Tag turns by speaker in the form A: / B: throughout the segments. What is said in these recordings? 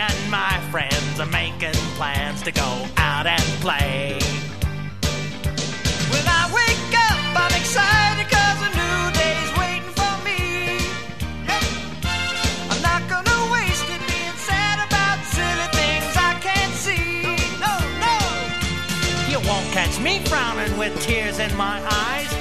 A: and my friends are making plans to go out and play.
B: When I wake up, I'm excited cause a new day's waiting for me. Yep. I'm not gonna waste it being sad about silly things I can't see. No, no.
A: You won't catch me frowning with tears in my eyes.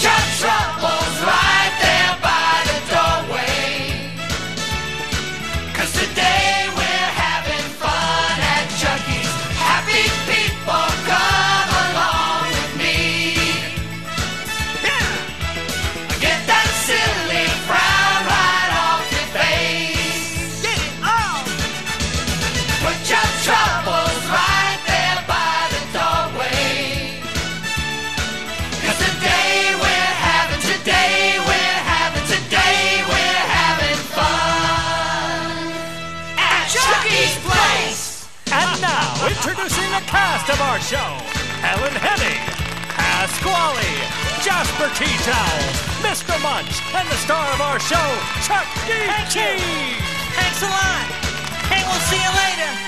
A: Take it introducing the cast of our show Helen Henny, Pasquale, Jasper T. Jowls, Mr. Munch, and the star of our show, Chuck D. Cheese.
C: Thanks a lot. Hey, we'll see you later.